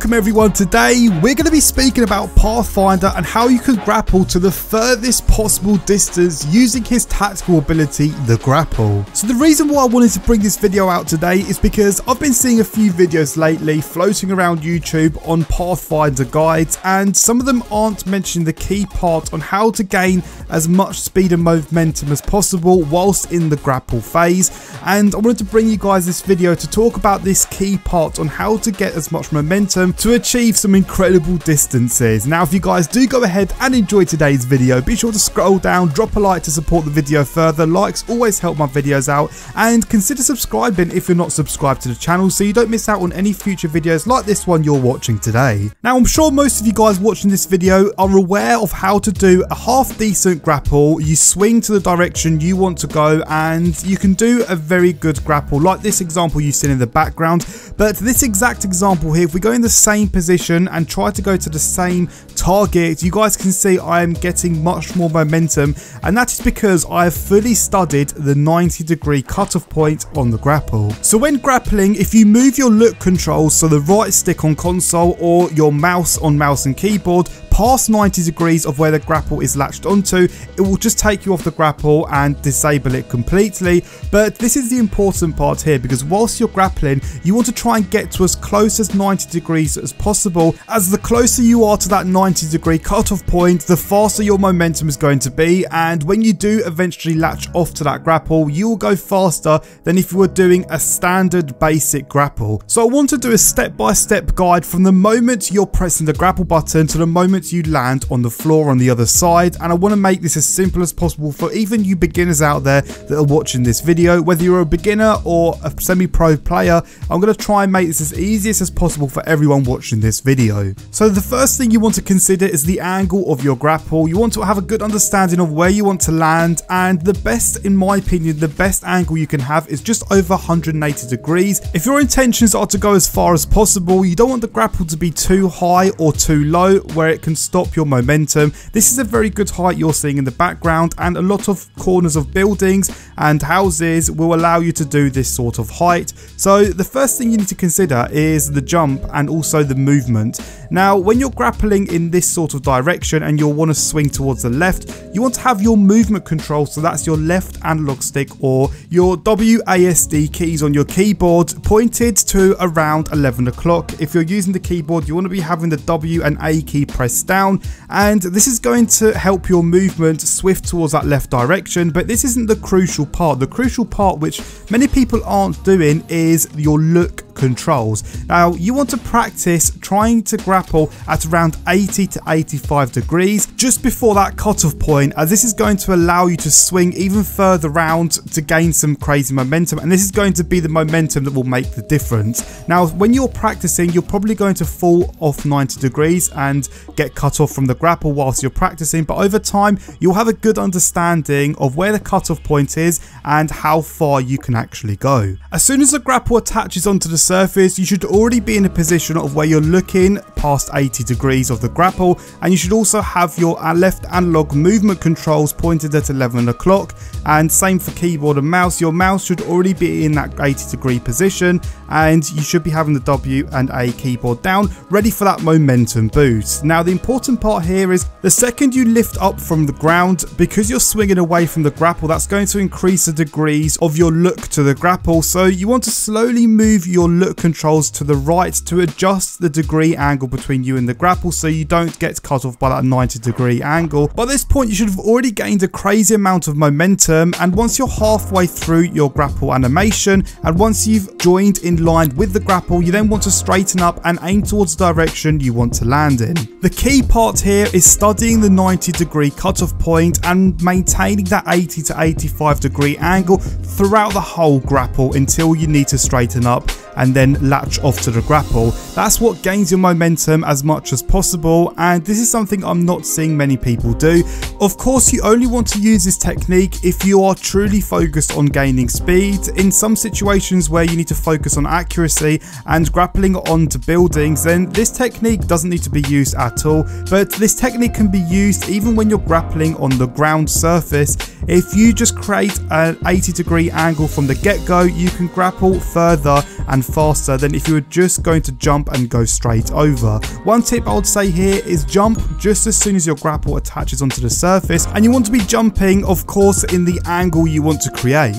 Welcome everyone, today we're going to be speaking about Pathfinder and how you can grapple to the furthest possible distance using his tactical ability, the grapple. So the reason why I wanted to bring this video out today is because I've been seeing a few videos lately floating around YouTube on Pathfinder guides and some of them aren't mentioning the key part on how to gain as much speed and momentum as possible whilst in the grapple phase and I wanted to bring you guys this video to talk about this key part on how to get as much momentum to achieve some incredible distances. Now if you guys do go ahead and enjoy today's video, be sure to scroll down, drop a like to support the video further, likes always help my videos out, and consider subscribing if you're not subscribed to the channel so you don't miss out on any future videos like this one you're watching today. Now I'm sure most of you guys watching this video are aware of how to do a half decent grapple, you swing to the direction you want to go and you can do a very good grapple. Like this example you've seen in the background, but this exact example here, if we go in the same position and try to go to the same target, you guys can see I am getting much more momentum and that is because I have fully studied the 90 degree cutoff point on the grapple. So when grappling, if you move your look controls, so the right stick on console or your mouse on mouse and keyboard, past 90 degrees of where the grapple is latched onto, it will just take you off the grapple and disable it completely. But this is the important part here because whilst you're grappling, you want to try and get to as close as 90 degrees as possible. As the closer you are to that 90 degree cutoff point, the faster your momentum is going to be. And when you do eventually latch off to that grapple, you will go faster than if you were doing a standard basic grapple. So I want to do a step-by-step -step guide from the moment you're pressing the grapple button to the moment you land on the floor on the other side and I want to make this as simple as possible for even you beginners out there that are watching this video whether you're a beginner or a semi-pro player I'm going to try and make this as easiest as possible for everyone watching this video. So the first thing you want to consider is the angle of your grapple. You want to have a good understanding of where you want to land and the best in my opinion the best angle you can have is just over 180 degrees. If your intentions are to go as far as possible you don't want the grapple to be too high or too low where it can stop your momentum. This is a very good height you're seeing in the background and a lot of corners of buildings and houses will allow you to do this sort of height. So the first thing you need to consider is the jump and also the movement. Now when you're grappling in this sort of direction and you'll want to swing towards the left, you want to have your movement control so that's your left analog stick or your WASD keys on your keyboard pointed to around 11 o'clock. If you're using the keyboard you want to be having the W and A key pressed down and this is going to help your movement swift towards that left direction but this isn't the crucial part. The crucial part which many people aren't doing is your look controls. Now you want to practice trying to grapple at around 80 to 85 degrees just before that cutoff point as this is going to allow you to swing even further round to gain some crazy momentum and this is going to be the momentum that will make the difference. Now when you're practicing you're probably going to fall off 90 degrees and get cut off from the grapple whilst you're practicing but over time you'll have a good understanding of where the cutoff point is and how far you can actually go. As soon as the grapple attaches onto the surface you should already be in a position of where you're looking past 80 degrees of the grapple and you should also have your uh, left analog movement controls pointed at 11 o'clock and same for keyboard and mouse your mouse should already be in that 80 degree position and you should be having the W and A keyboard down ready for that momentum boost. Now the important part here is the second you lift up from the ground because you're swinging away from the grapple that's going to increase the degrees of your look to the grapple so you want to slowly move your look controls to the right to adjust the degree angle between you and the grapple so you don't get cut off by that 90 degree angle. By this point you should have already gained a crazy amount of momentum and once you're halfway through your grapple animation and once you've joined in line with the grapple you then want to straighten up and aim towards the direction you want to land in. The key part here is studying the 90 degree cutoff point and maintaining that 80 to 85 degree angle throughout the whole grapple until you need to straighten up and then latch off to the grapple. That's what gains your momentum as much as possible and this is something I'm not seeing many people do. Of course you only want to use this technique if you are truly focused on gaining speed. In some situations where you need to focus on accuracy and grappling onto buildings then this technique doesn't need to be used at all but this technique can be used even when you're grappling on the ground surface. If you just create an 80 degree angle from the get go you can grapple further and faster than if you were just going to jump and go straight over. One tip I would say here is jump just as soon as your grapple attaches onto the surface and you want to be jumping of course in the angle you want to create.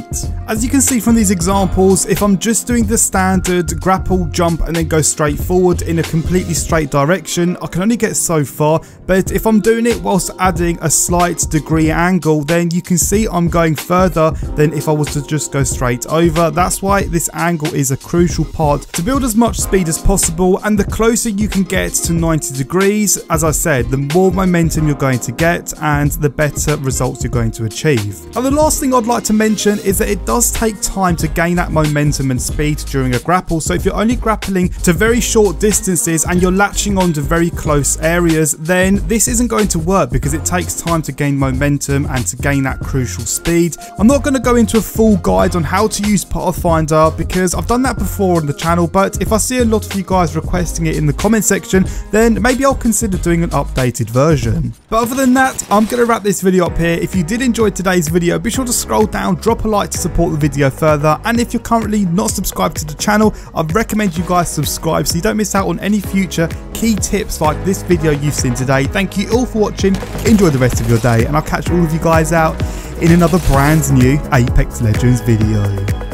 As you can see from these examples, if I'm just doing the standard grapple, jump and then go straight forward in a completely straight direction, I can only get so far, but if I'm doing it whilst adding a slight degree angle, then you can see I'm going further than if I was to just go straight over. That's why this angle is a crucial part to build as much speed as possible and the closer you can get to 90 degrees, as I said, the more momentum you're going to get and the better results you're going to achieve. And the last thing I'd like to mention is that it does take time to gain that momentum and speed during a grapple. So if you're only grappling to very short distances and you're latching on to very close areas, then this isn't going to work because it takes time to gain momentum and to gain that crucial speed. I'm not going to go into a full guide on how to use Pathfinder because I've done that before on the channel, but if I see a lot of you guys requesting it in the comment section, then maybe I'll consider doing an updated version. But other than that, I'm going to wrap this video up here. If you did enjoy today's video, be sure to scroll down, drop a like to support the video further, and if you're currently not subscribed to the channel, I'd recommend you guys subscribe so you don't miss out on any future key tips like this video you've seen today. Thank you all for watching, enjoy the rest of your day, and I'll catch all of you guys out in another brand new Apex Legends video.